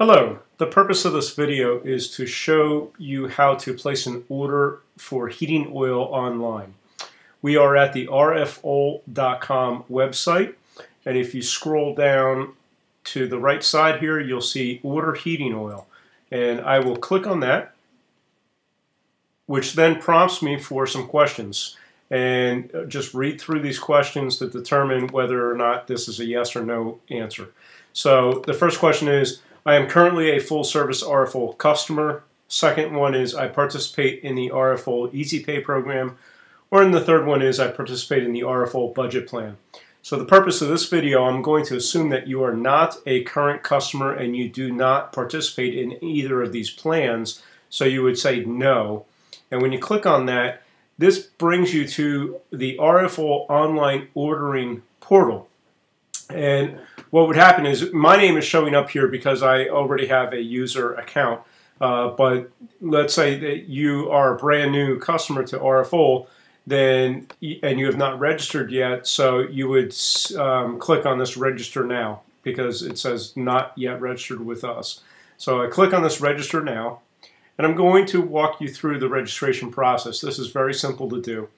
Hello, the purpose of this video is to show you how to place an order for heating oil online. We are at the rfohl.com website and if you scroll down to the right side here you'll see order heating oil and I will click on that which then prompts me for some questions and uh, just read through these questions to determine whether or not this is a yes or no answer. So the first question is I am currently a full service R.F. Ohl customer. Second one is I participate in the R.F. Ohl Easy Pay program. Or in the third one is I participate in the R.F. Ohl budget plan. So the purpose of this video, I'm going to assume that you are not a current customer and you do not participate in either of these plans. So you would say no. And when you click on that, this brings you to the R.F. Ohl online ordering portal. And what would happen is my name is showing up here because I already have a user account. Uh, but let's say that you are a brand new customer to R.F. Ohl, then and you have not registered yet, so you would um, click on this register now because it says not yet registered with us. So I click on this register now, and I'm going to walk you through the registration process. This is very simple to do.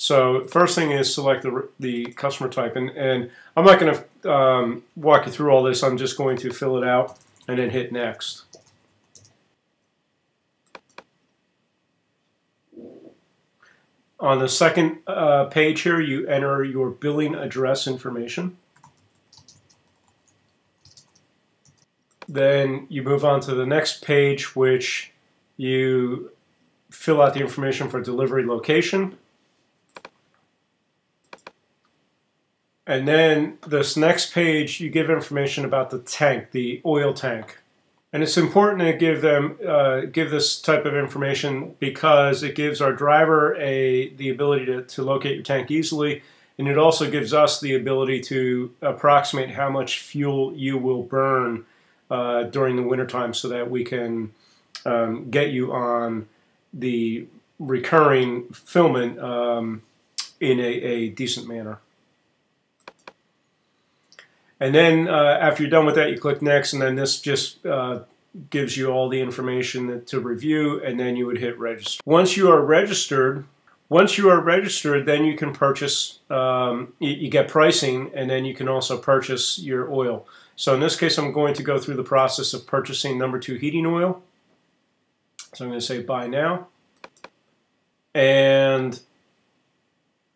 So first thing is select the, the customer type. And, and I'm not going to um, walk you through all this. I'm just going to fill it out and then hit next. On the second uh, page here, you enter your billing address information. Then you move on to the next page, which you fill out the information for delivery location. And then this next page, you give information about the tank, the oil tank. And it's important to give them uh, give this type of information because it gives our driver a the ability to, to locate your tank easily, and it also gives us the ability to approximate how much fuel you will burn uh, during the wintertime so that we can um, get you on the recurring filament um, in a, a decent manner. And then uh, after you're done with that, you click next, and then this just uh, gives you all the information to review, and then you would hit register. Once you are registered, once you are registered, then you can purchase, um, you, you, get pricing, and then you can also purchase your oil. So in this case, I'm going to go through the process of purchasing number two heating oil. So I'm going to say buy now. And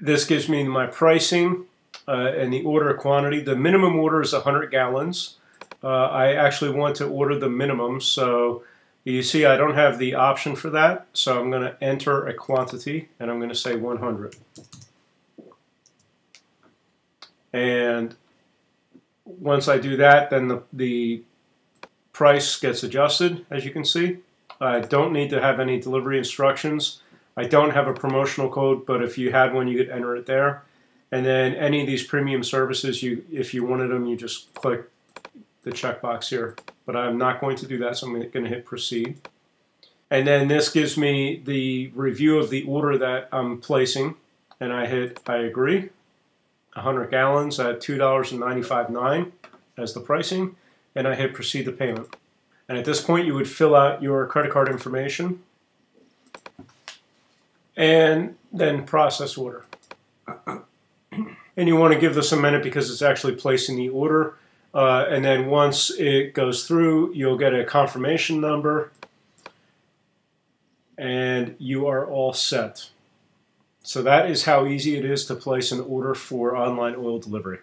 this gives me my pricing uh, and the order quantity. The minimum order is 100 gallons. Uh, I actually want to order the minimum, so you see I don't have the option for that, so I'm going to enter a quantity, and I'm going to say 100. And once I do that, then the, the price gets adjusted, as you can see. I don't need to have any delivery instructions. I don't have a promotional code, but if you had one, you could enter it there. And then any of these premium services, you if you wanted them, you just click the checkbox here. But I'm not going to do that, so I'm going to hit proceed. And then this gives me the review of the order that I'm placing. And I hit I agree. 100 gallons at $2.95.9 as the pricing. And I hit proceed to payment. And at this point, you would fill out your credit card information and then process order and you want to give this a minute because it's actually placing the order. Uh, and then once it goes through, you'll get a confirmation number and you are all set. So that is how easy it is to place an order for online oil delivery.